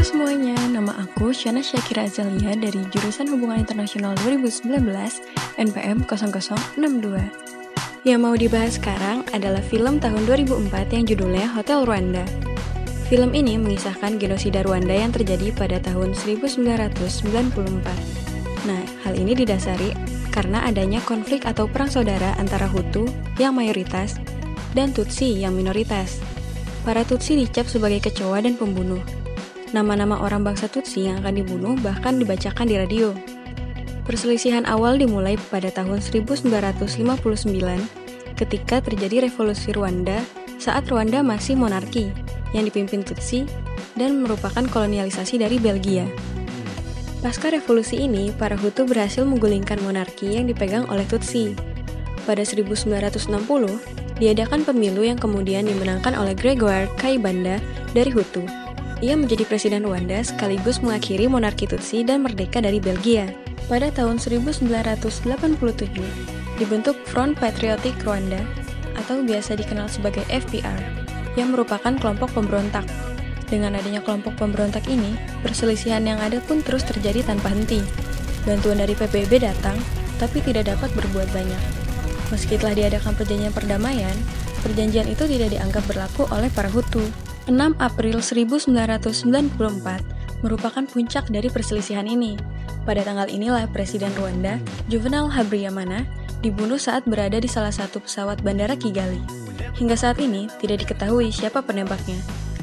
Halo semuanya, nama aku Shana Syakira Azalia dari jurusan Hubungan Internasional 2019 NPM 0062. Yang mau dibahas sekarang adalah film tahun 2004 yang judulnya Hotel Rwanda. Film ini mengisahkan genosida Rwanda yang terjadi pada tahun 1994. Nah, hal ini didasari karena adanya konflik atau perang saudara antara Hutu yang mayoritas dan Tutsi yang minoritas. Para Tutsi dicap sebagai kecoa dan pembunuh, Nama-nama orang bangsa Tutsi yang akan dibunuh bahkan dibacakan di radio. Perselisihan awal dimulai pada tahun 1959 ketika terjadi revolusi Rwanda saat Rwanda masih monarki yang dipimpin Tutsi dan merupakan kolonialisasi dari Belgia. Pasca revolusi ini, para Hutu berhasil menggulingkan monarki yang dipegang oleh Tutsi. Pada 1960, diadakan pemilu yang kemudian dimenangkan oleh Gregoire Kaibanda dari Hutu. Ia menjadi presiden Rwanda sekaligus mengakhiri monarki Tutsi dan merdeka dari Belgia. Pada tahun 1987, dibentuk Front Patriotic Rwanda atau biasa dikenal sebagai FPR, yang merupakan kelompok pemberontak. Dengan adanya kelompok pemberontak ini, perselisihan yang ada pun terus terjadi tanpa henti. Bantuan dari PBB datang, tapi tidak dapat berbuat banyak. Meski telah diadakan perjanjian perdamaian, perjanjian itu tidak dianggap berlaku oleh para Hutu. 6 April 1994 merupakan puncak dari perselisihan ini. Pada tanggal inilah Presiden Rwanda, Juvenal Habyarimana, dibunuh saat berada di salah satu pesawat bandara Kigali. Hingga saat ini tidak diketahui siapa penembaknya,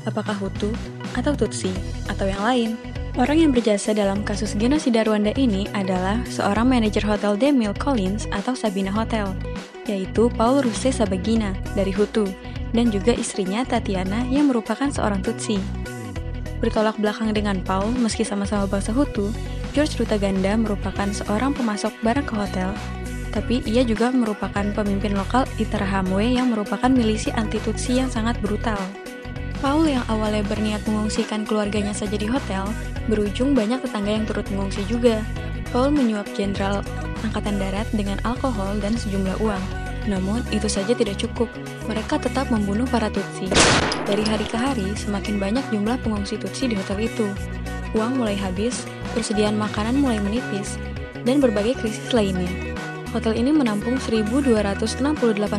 apakah Hutu atau Tutsi atau yang lain. Orang yang berjasa dalam kasus genosida Rwanda ini adalah seorang manajer hotel Demille Collins atau Sabina Hotel, yaitu Paul Ruse Sabagina dari Hutu, dan juga istrinya Tatiana yang merupakan seorang Tutsi. Bertolak belakang dengan Paul meski sama-sama bangsa Hutu, George Rutaganda merupakan seorang pemasok barang ke hotel, tapi ia juga merupakan pemimpin lokal Interahamwe yang merupakan milisi anti-Tutsi yang sangat brutal. Paul yang awalnya berniat mengungsikan keluarganya saja di hotel, berujung banyak tetangga yang turut mengungsi juga. Paul menyuap jenderal angkatan darat dengan alkohol dan sejumlah uang. Namun, itu saja tidak cukup. Mereka tetap membunuh para Tutsi. Dari hari ke hari, semakin banyak jumlah pengungsi Tutsi di hotel itu. Uang mulai habis, persediaan makanan mulai menipis, dan berbagai krisis lainnya. Hotel ini menampung 1.268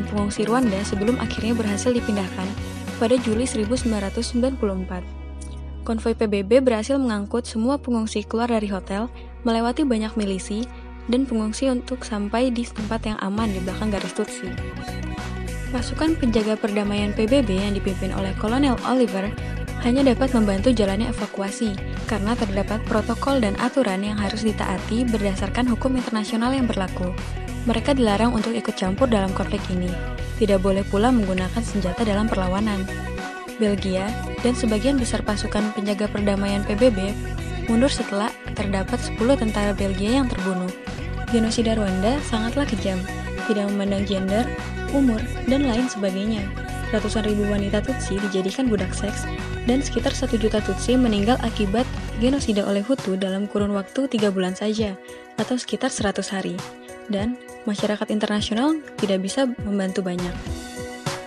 pengungsi Rwanda sebelum akhirnya berhasil dipindahkan pada Juli 1994. Konvoi PBB berhasil mengangkut semua pengungsi keluar dari hotel, melewati banyak milisi, dan pengungsi untuk sampai di tempat yang aman di belakang garis Tutsi. Pasukan penjaga perdamaian PBB yang dipimpin oleh Kolonel Oliver hanya dapat membantu jalannya evakuasi karena terdapat protokol dan aturan yang harus ditaati berdasarkan hukum internasional yang berlaku. Mereka dilarang untuk ikut campur dalam konflik ini. Tidak boleh pula menggunakan senjata dalam perlawanan. Belgia dan sebagian besar pasukan penjaga perdamaian PBB mundur setelah terdapat 10 tentara Belgia yang terbunuh. Genosida Rwanda sangatlah kejam, tidak memandang gender, umur, dan lain sebagainya. Ratusan ribu wanita Tutsi dijadikan budak seks, dan sekitar satu juta Tutsi meninggal akibat genosida oleh Hutu dalam kurun waktu tiga bulan saja, atau sekitar 100 hari. Dan masyarakat internasional tidak bisa membantu banyak.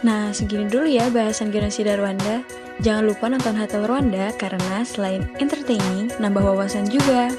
Nah, segini dulu ya bahasan genosida Rwanda. Jangan lupa nonton Hotel Rwanda karena selain entertaining, nambah wawasan juga.